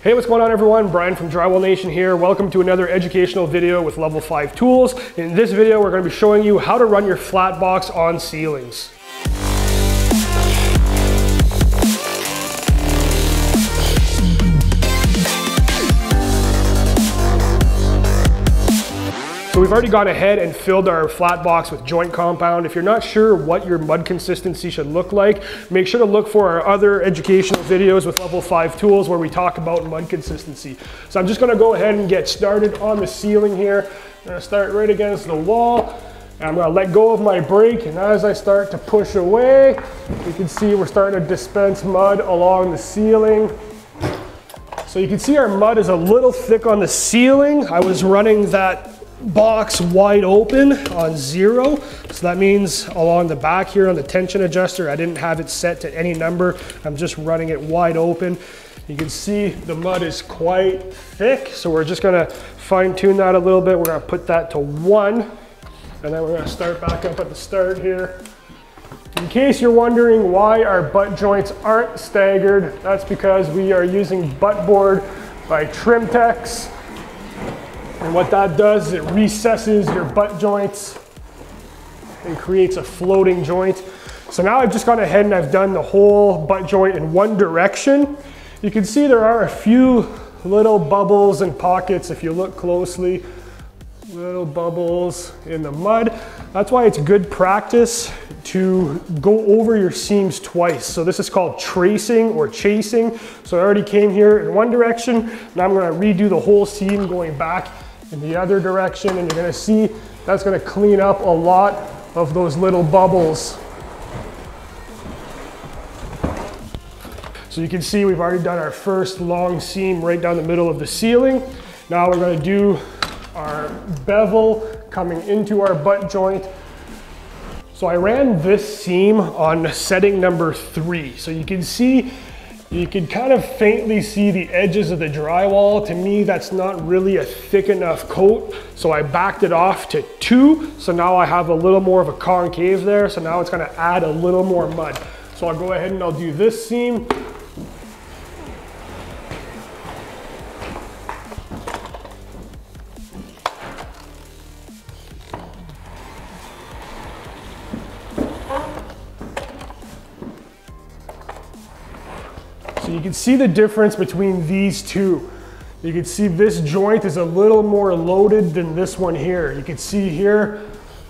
Hey, what's going on everyone? Brian from Drywall Nation here. Welcome to another educational video with Level 5 tools. In this video, we're gonna be showing you how to run your flat box on ceilings. So we've already gone ahead and filled our flat box with joint compound. If you're not sure what your mud consistency should look like, make sure to look for our other educational videos with level five tools where we talk about mud consistency. So I'm just gonna go ahead and get started on the ceiling here. I'm gonna start right against the wall. I'm gonna let go of my brake and as I start to push away, you can see we're starting to dispense mud along the ceiling. So you can see our mud is a little thick on the ceiling. I was running that box wide open on zero. So that means along the back here on the tension adjuster, I didn't have it set to any number. I'm just running it wide open. You can see the mud is quite thick. So we're just gonna fine tune that a little bit. We're gonna put that to one. And then we're gonna start back up at the start here. In case you're wondering why our butt joints aren't staggered, that's because we are using butt board by Trimtex. And what that does is it recesses your butt joints and creates a floating joint. So now I've just gone ahead and I've done the whole butt joint in one direction. You can see there are a few little bubbles and pockets if you look closely. Little bubbles in the mud. That's why it's good practice to go over your seams twice. So this is called tracing or chasing. So I already came here in one direction. Now I'm gonna redo the whole seam going back in the other direction and you're gonna see that's gonna clean up a lot of those little bubbles. So you can see we've already done our first long seam right down the middle of the ceiling. Now we're gonna do our bevel coming into our butt joint. So I ran this seam on setting number three. So you can see you can kind of faintly see the edges of the drywall. To me, that's not really a thick enough coat. So I backed it off to two. So now I have a little more of a concave there. So now it's gonna add a little more mud. So I'll go ahead and I'll do this seam. You can see the difference between these two. You can see this joint is a little more loaded than this one here. You can see here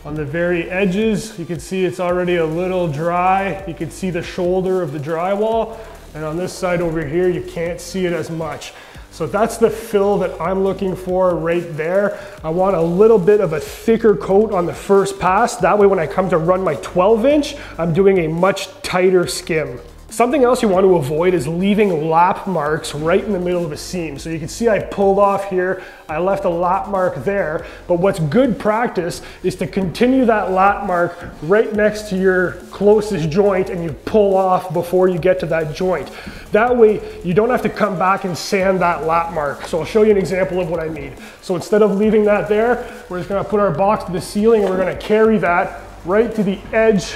on the very edges, you can see it's already a little dry. You can see the shoulder of the drywall. And on this side over here, you can't see it as much. So that's the fill that I'm looking for right there. I want a little bit of a thicker coat on the first pass. That way when I come to run my 12 inch, I'm doing a much tighter skim. Something else you want to avoid is leaving lap marks right in the middle of a seam. So you can see I pulled off here, I left a lap mark there, but what's good practice is to continue that lap mark right next to your closest joint and you pull off before you get to that joint. That way you don't have to come back and sand that lap mark. So I'll show you an example of what I mean. So instead of leaving that there, we're just gonna put our box to the ceiling and we're gonna carry that right to the edge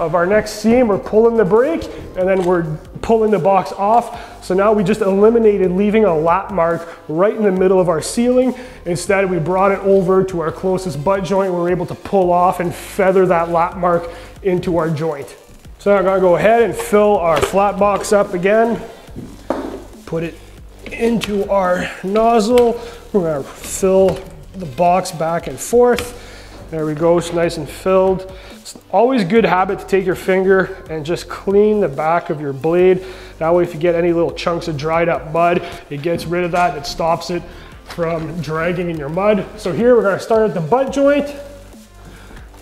of our next seam, we're pulling the brake and then we're pulling the box off. So now we just eliminated leaving a lap mark right in the middle of our ceiling. Instead, we brought it over to our closest butt joint. We were able to pull off and feather that lap mark into our joint. So now I'm gonna go ahead and fill our flat box up again. Put it into our nozzle. We're gonna fill the box back and forth. There we go, it's nice and filled. It's always good habit to take your finger and just clean the back of your blade. That way if you get any little chunks of dried up mud, it gets rid of that, it stops it from dragging in your mud. So here we're gonna start at the butt joint.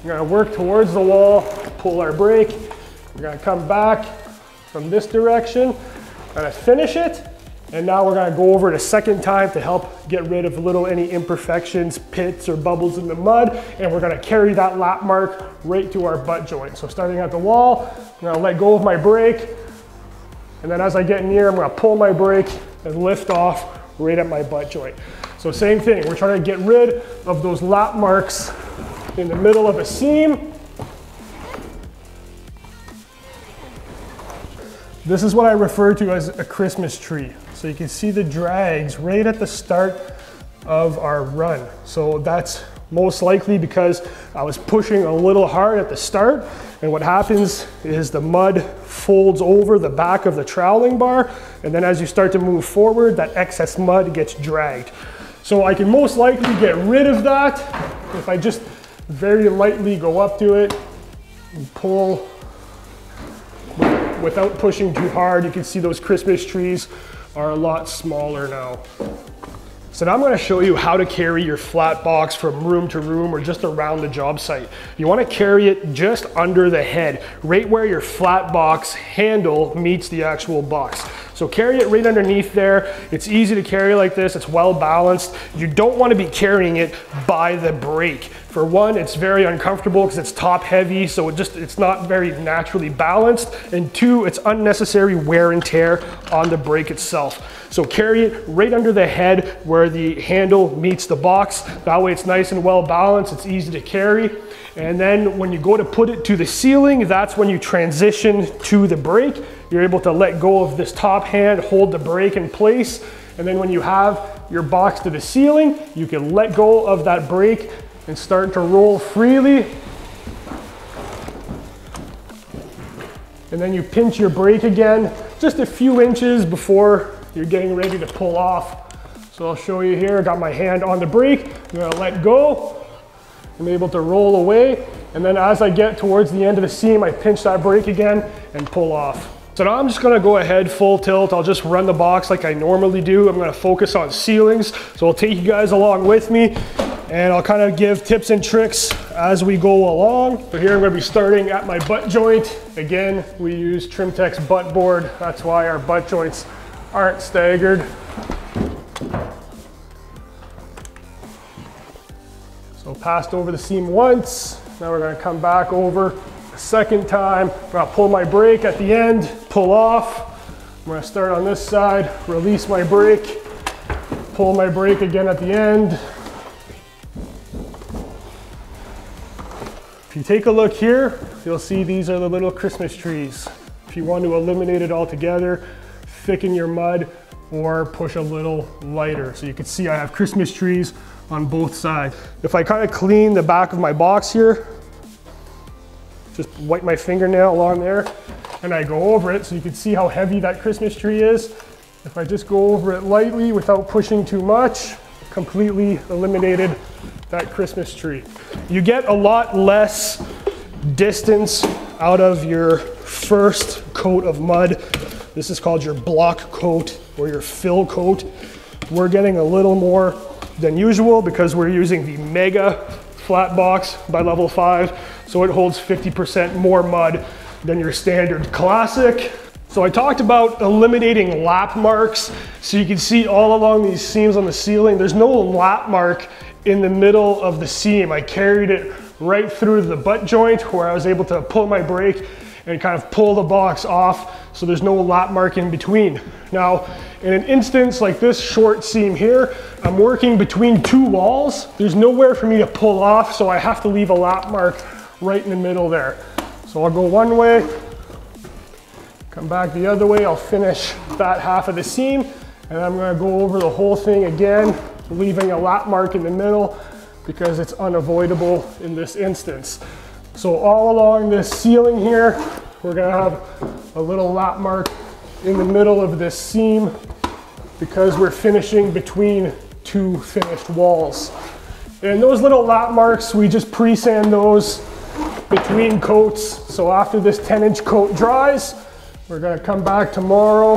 We're gonna work towards the wall, pull our brake. We're gonna come back from this direction, gonna finish it, and now we're gonna go over it a second time to help get rid of little any imperfections, pits or bubbles in the mud. And we're gonna carry that lap mark right to our butt joint. So starting at the wall, I'm gonna let go of my brake. And then as I get near, I'm gonna pull my brake and lift off right at my butt joint. So same thing, we're trying to get rid of those lap marks in the middle of a seam This is what I refer to as a Christmas tree. So you can see the drags right at the start of our run. So that's most likely because I was pushing a little hard at the start and what happens is the mud folds over the back of the troweling bar and then as you start to move forward that excess mud gets dragged. So I can most likely get rid of that if I just very lightly go up to it and pull without pushing too hard. You can see those Christmas trees are a lot smaller now. So now I'm gonna show you how to carry your flat box from room to room or just around the job site. You wanna carry it just under the head, right where your flat box handle meets the actual box. So carry it right underneath there. It's easy to carry like this, it's well balanced. You don't wanna be carrying it by the brake. For one, it's very uncomfortable because it's top heavy, so it just it's not very naturally balanced. And two, it's unnecessary wear and tear on the brake itself. So carry it right under the head where the handle meets the box. That way it's nice and well balanced, it's easy to carry. And then when you go to put it to the ceiling, that's when you transition to the brake. You're able to let go of this top hand, hold the brake in place. And then when you have your box to the ceiling, you can let go of that brake and start to roll freely. And then you pinch your brake again, just a few inches before you're getting ready to pull off. So I'll show you here, I got my hand on the brake, I'm gonna let go. I'm able to roll away. And then as I get towards the end of the seam, I pinch that brake again and pull off. So now I'm just gonna go ahead full tilt. I'll just run the box like I normally do. I'm gonna focus on ceilings. So I'll take you guys along with me and I'll kind of give tips and tricks as we go along. So here I'm gonna be starting at my butt joint. Again, we use Trimtex butt board. That's why our butt joints aren't staggered. So passed over the seam once. Now we're gonna come back over a second time. I'm gonna pull my brake at the end, pull off. I'm gonna start on this side, release my brake, pull my brake again at the end. If you take a look here, you'll see these are the little Christmas trees. If you want to eliminate it altogether, thicken your mud or push a little lighter. So you can see I have Christmas trees on both sides. If I kind of clean the back of my box here, just wipe my fingernail along there and I go over it so you can see how heavy that Christmas tree is. If I just go over it lightly without pushing too much, completely eliminated that Christmas tree. You get a lot less distance out of your first coat of mud this is called your block coat or your fill coat. We're getting a little more than usual because we're using the Mega flat box by level five. So it holds 50% more mud than your standard classic. So I talked about eliminating lap marks. So you can see all along these seams on the ceiling, there's no lap mark in the middle of the seam. I carried it right through the butt joint where I was able to pull my brake and kind of pull the box off so there's no lap mark in between. Now, in an instance like this short seam here, I'm working between two walls. There's nowhere for me to pull off, so I have to leave a lap mark right in the middle there. So I'll go one way, come back the other way, I'll finish that half of the seam, and I'm gonna go over the whole thing again, leaving a lap mark in the middle because it's unavoidable in this instance. So all along this ceiling here, we're gonna have a little lap mark in the middle of this seam because we're finishing between two finished walls. And those little lap marks, we just pre-sand those between coats. So after this 10 inch coat dries, we're gonna come back tomorrow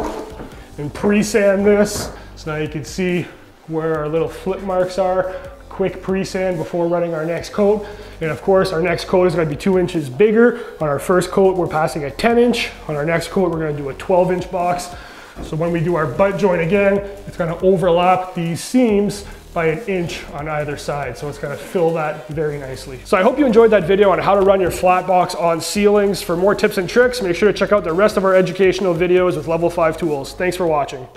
and pre-sand this. So now you can see where our little flip marks are quick pre-sand before running our next coat. And of course, our next coat is gonna be two inches bigger. On our first coat, we're passing a 10 inch. On our next coat, we're gonna do a 12 inch box. So when we do our butt joint again, it's gonna overlap these seams by an inch on either side. So it's gonna fill that very nicely. So I hope you enjoyed that video on how to run your flat box on ceilings. For more tips and tricks, make sure to check out the rest of our educational videos with level five tools. Thanks for watching.